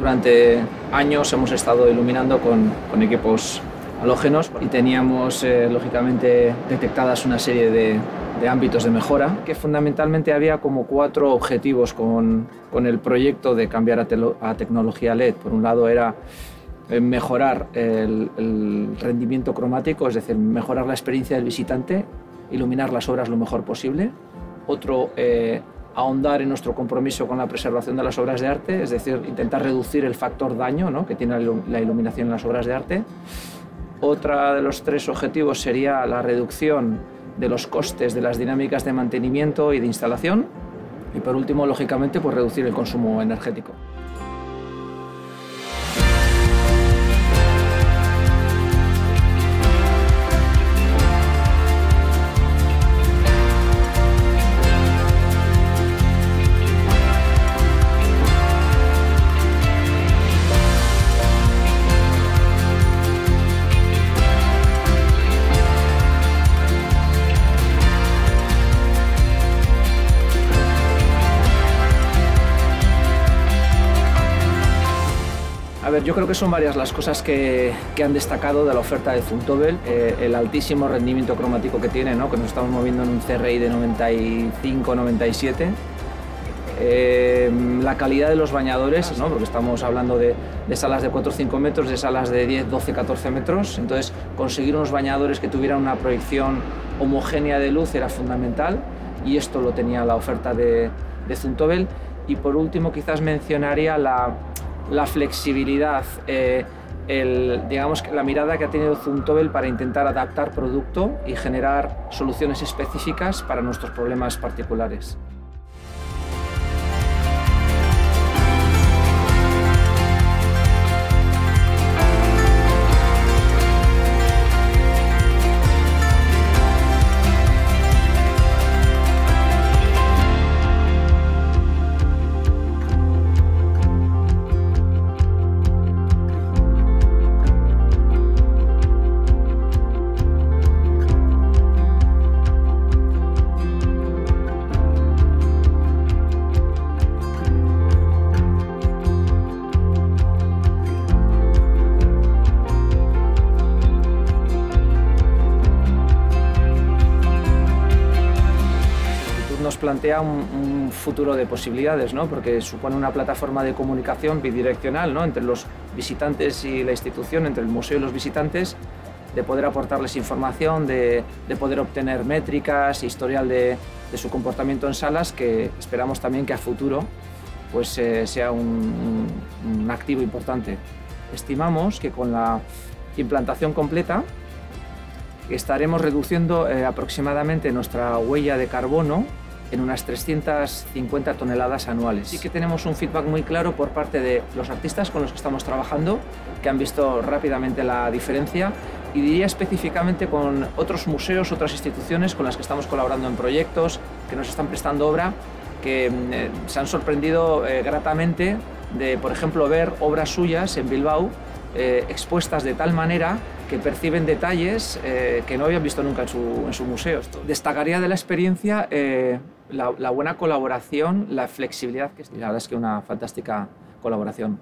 durante años hemos estado iluminando con, con equipos halógenos y teníamos eh, lógicamente detectadas una serie de, de, ámbitos de mejora que fundamentalmente había como cuatro objetivos con, con el proyecto de cambiar a, a, tecnología LED. Por un lado era eh, mejorar el, el, rendimiento cromático, es decir, mejorar la experiencia del visitante, iluminar las obras lo mejor posible. Otro, eh, ahondar en nuestro compromiso con la preservación de las obras de arte, es decir, intentar reducir el factor daño ¿no? que tiene la iluminación en las obras de arte. Otra de los tres objetivos sería la reducción de los costes de las dinámicas de mantenimiento y de instalación. Y por último, lógicamente, pues reducir el consumo energético. A ver, yo creo que son varias las cosas que, que han destacado de la oferta de Zuntobel. Eh, el altísimo rendimiento cromático que tiene, ¿no? que nos estamos moviendo en un CRI de 95-97. Eh, la calidad de los bañadores, ¿no? porque estamos hablando de, de salas de 4 o 5 metros, de salas de 10, 12, 14 metros. Entonces, conseguir unos bañadores que tuvieran una proyección homogénea de luz era fundamental y esto lo tenía la oferta de, de Zuntobel. Y por último, quizás mencionaría la, la flexibilidad, eh, digamos la mirada que ha tenido Zuntobel para intentar adaptar producto y generar soluciones específicas para nuestros problemas particulares. Plantea un, un, futuro de posibilidades, ¿no? porque supone una plataforma de comunicación bidireccional ¿no? entre los visitantes y la institución, entre el museo y los visitantes, de poder aportarles información, de, de poder obtener métricas, historial de, de, su comportamiento en salas, que esperamos también que a futuro pues, eh, sea un, un activo importante. Estimamos que con la implantación completa estaremos reduciendo eh, aproximadamente nuestra huella de carbono en unas 350 toneladas anuales. Sí que tenemos un feedback muy claro por parte de los artistas con los que estamos trabajando, que han visto rápidamente la diferencia y diría específicamente con otros museos, otras instituciones con las que estamos colaborando en proyectos, que nos están prestando obra, que eh, se han sorprendido eh, gratamente de, por ejemplo, ver obras suyas en Bilbao eh, expuestas de tal manera que perciben detalles eh, que no habían visto nunca en su, en su museo. Destacaría de la experiencia eh, la, la, buena colaboración, la flexibilidad, que la verdad es que una fantástica colaboración.